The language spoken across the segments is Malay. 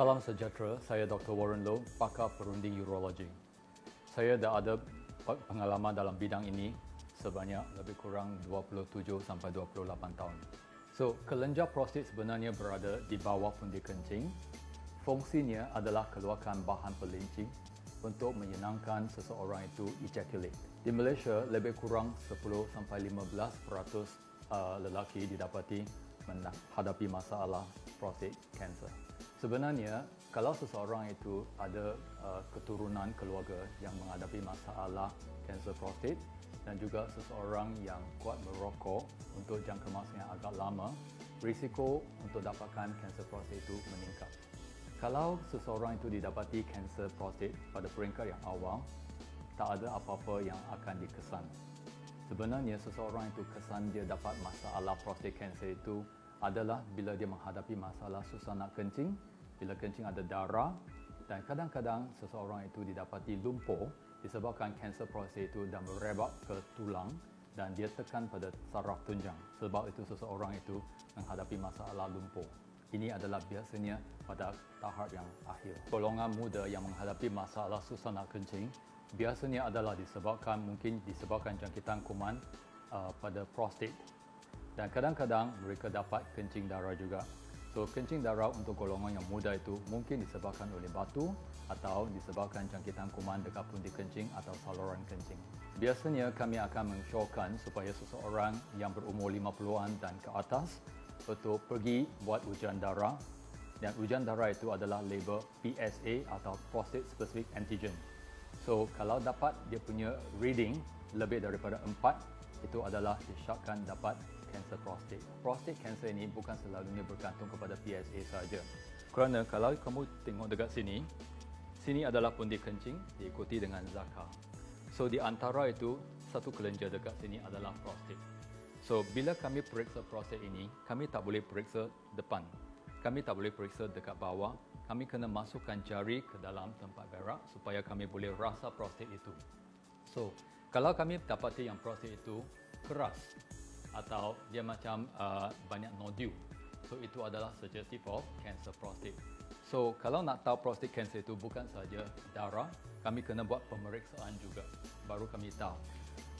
Salam sejahtera, saya Dr. Warren Low, pakar perunding urologi. Saya dah ada pengalaman dalam bidang ini sebanyak lebih kurang 27 sampai 28 tahun. So, kelenjar prostat sebenarnya berada di bawah pundi kencing. Fungsinya adalah keluarkan bahan pelincing untuk menyenangkan seseorang itu ejaculate. Di Malaysia, lebih kurang 10 sampai 15% uh, lelaki didapati menghadapi masalah prostate cancer. Sebenarnya, kalau seseorang itu ada uh, keturunan keluarga yang menghadapi masalah kanser prostat dan juga seseorang yang kuat merokok untuk jangka masa yang agak lama, risiko untuk dapatkan kanser prostat itu meningkat. Kalau seseorang itu didapati kanser prostat pada peringkat yang awal, tak ada apa-apa yang akan dikesan. Sebenarnya seseorang itu kesan dia dapat masalah prostat kanser itu adalah bila dia menghadapi masalah susah nak kencing, bila kencing ada darah dan kadang-kadang seseorang itu didapati lumpur disebabkan kanser prostat itu dah merebak ke tulang dan dia tekan pada saraf tunjang. Sebab itu seseorang itu menghadapi masalah lumpur. Ini adalah biasanya pada tahap yang akhir. Golongan muda yang menghadapi masalah susah nak kencing biasanya adalah disebabkan mungkin disebabkan jangkitan kuman uh, pada prostat dan kadang-kadang mereka dapat kencing darah juga. So, kencing darah untuk golongan yang muda itu mungkin disebabkan oleh batu atau disebabkan jangkitan kuman dekat pundi kencing atau saluran kencing. Biasanya kami akan mensyorkan supaya seseorang yang berumur 50-an dan ke atas untuk pergi buat ujian darah dan ujian darah itu adalah label PSA atau Prostate Specific Antigen. So, kalau dapat dia punya reading lebih daripada 4, itu adalah disyaratkan dapat kanser prostat. Prostat kanser ini bukan selalunya bergantung kepada PSA saja. Kerana kalau kamu tengok dekat sini, sini adalah pundi kencing diikuti dengan zakar. So di antara itu, satu kelenjar dekat sini adalah prostat. So bila kami periksa prostat ini, kami tak boleh periksa depan. Kami tak boleh periksa dekat bawah. Kami kena masukkan jari ke dalam tempat berak supaya kami boleh rasa prostat itu. So, kalau kami dapati yang prostat itu keras, atau dia macam uh, banyak nodul. So itu adalah suggestive of cancer prostate. So kalau nak tahu prostate cancer itu bukan saja darah, kami kena buat pemeriksaan juga baru kami tahu.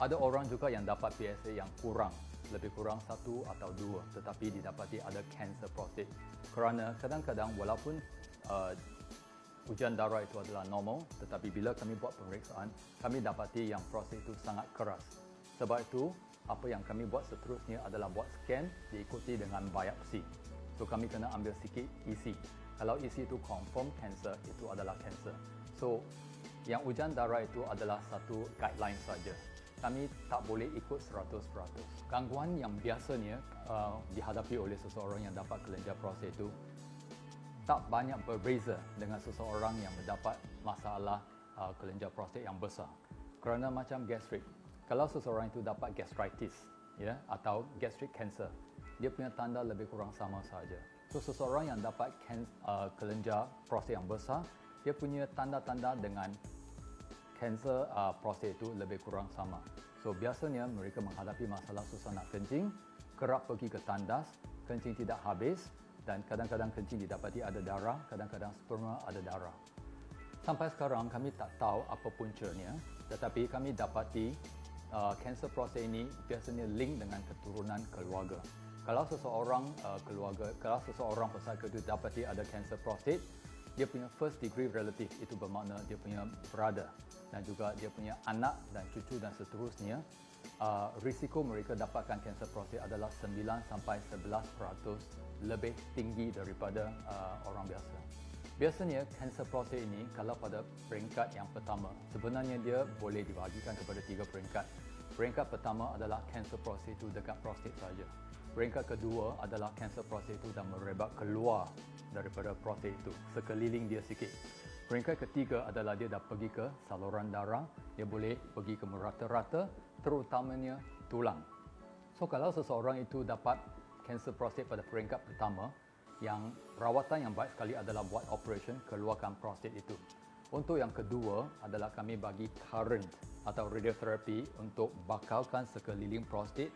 Ada orang juga yang dapat PSA yang kurang, lebih kurang satu atau dua, tetapi didapati ada cancer prostate. Kerana kadang-kadang walaupun uh, ujian darah itu adalah normal, tetapi bila kami buat pemeriksaan, kami dapati yang prostate itu sangat keras. Sebab itu, apa yang kami buat seterusnya adalah buat scan diikuti dengan biopsi. So kami kena ambil sikit isi. Kalau isi itu confirm cancer, itu adalah cancer. So yang ujian darah itu adalah satu guideline saja. Kami tak boleh ikut 100%. Gangguan yang biasanya uh, dihadapi oleh seseorang yang dapat kelenjar prostat itu tak banyak berbeza dengan seseorang yang mendapat masalah uh, kelenjar prostat yang besar. Kerana macam gastrik, kalau seseorang itu dapat gastritis ya atau gastric cancer dia punya tanda lebih kurang sama saja so seseorang yang dapat can, uh, kelenjar prostat yang besar dia punya tanda-tanda dengan kanser uh, prostat itu lebih kurang sama. So biasanya mereka menghadapi masalah susah nak kencing kerap pergi ke tandas kencing tidak habis dan kadang-kadang kencing didapati ada darah kadang-kadang sperma ada darah. Sampai sekarang kami tak tahu apa puncanya tetapi kami dapati kanser uh, prostat ini biasanya link dengan keturunan keluarga. Kalau seseorang uh, keluarga, kalau seseorang pesakit itu dapati ada kanser prostat, dia punya first degree relative itu bermakna dia punya brother dan juga dia punya anak dan cucu dan seterusnya uh, risiko mereka dapatkan kanser prostat adalah 9 sampai 11% lebih tinggi daripada uh, orang biasa. Biasanya kanser prostat ini kalau pada peringkat yang pertama sebenarnya dia boleh dibahagikan kepada tiga peringkat. Peringkat pertama adalah kanser prostat itu dekat prostat saja. Peringkat kedua adalah kanser prostat itu dah merebak keluar daripada prostat itu, sekeliling dia sikit. Peringkat ketiga adalah dia dah pergi ke saluran darah, dia boleh pergi ke merata-rata, terutamanya tulang. So kalau seseorang itu dapat kanser prostat pada peringkat pertama, yang rawatan yang baik sekali adalah buat operation keluarkan prostat itu. Untuk yang kedua adalah kami bagi current atau radioterapi untuk bakalkan sekeliling prostat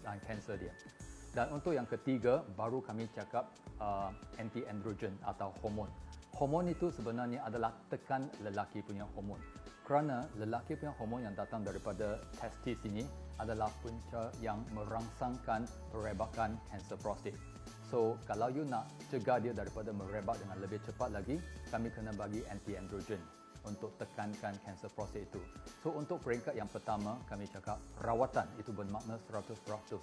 dan kanser dia. Dan untuk yang ketiga, baru kami cakap uh, anti-androgen atau hormon. Hormon itu sebenarnya adalah tekan lelaki punya hormon. Kerana lelaki punya hormon yang datang daripada testis ini adalah punca yang merangsangkan perebakan kanser prostat. So, kalau you nak cegah dia daripada merebak dengan lebih cepat lagi, kami kena bagi anti-androgen untuk tekankan kanser prostat itu. So, untuk peringkat yang pertama, kami cakap rawatan itu bermakna 100%.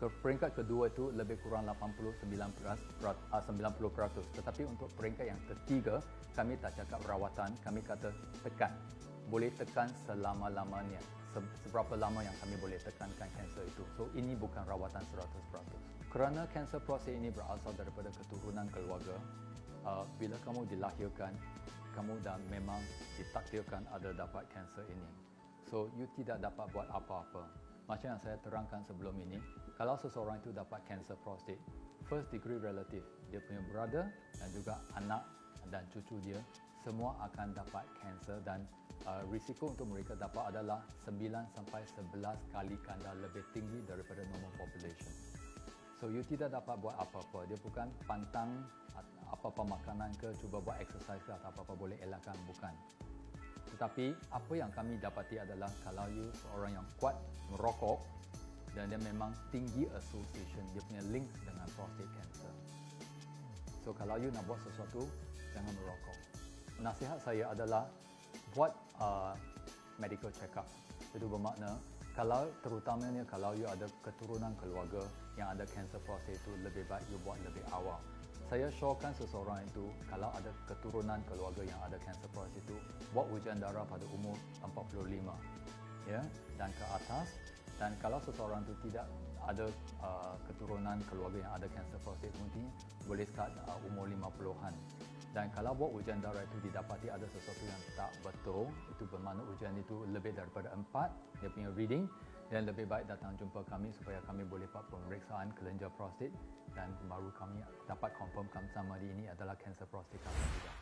Ke peringkat kedua itu lebih kurang 89%, 90%. Tetapi untuk peringkat yang ketiga, kami tak cakap rawatan, kami kata tekan. Boleh tekan selama-lamanya. Seberapa lama yang kami boleh tekankan kanser itu. So, ini bukan rawatan 100%. Kerana kanser prostat ini berasal daripada keturunan keluarga, uh, bila kamu dilahirkan, kamu dah memang ditakdirkan ada dapat kanser ini. So, you tidak dapat buat apa-apa. Macam yang saya terangkan sebelum ini, kalau seseorang itu dapat kanser prostat, first degree relative, dia punya brother dan juga anak dan cucu dia, semua akan dapat kanser dan uh, risiko untuk mereka dapat adalah 9 sampai 11 kali ganda lebih tinggi daripada normal population. So you tidak dapat buat apa-apa. Dia bukan pantang apa-apa makanan ke, cuba buat exercise ke atau apa-apa boleh elakkan. Bukan. Tetapi apa yang kami dapati adalah kalau you seorang yang kuat merokok dan dia memang tinggi association, dia punya link dengan prostate cancer. So kalau you nak buat sesuatu, jangan merokok. Nasihat saya adalah buat uh, medical check-up. Itu bermakna kalau terutamanya kalau you ada keturunan keluarga yang ada kanser prostat itu lebih baik you buat lebih awal. Saya syorkan seseorang itu kalau ada keturunan keluarga yang ada kanser prostat itu buat ujian darah pada umur 45 ya dan ke atas dan kalau seseorang itu tidak ada uh, keturunan keluarga yang ada kanser prostat mungkin boleh start uh, umur 50-an. Dan kalau buat ujian darah itu didapati ada sesuatu yang tak betul, itu bermakna ujian itu lebih daripada empat, dia punya reading, dan lebih baik datang jumpa kami supaya kami boleh buat pemeriksaan kelenjar prostat dan baru kami dapat confirm sama di ini adalah kanser prostat kami juga.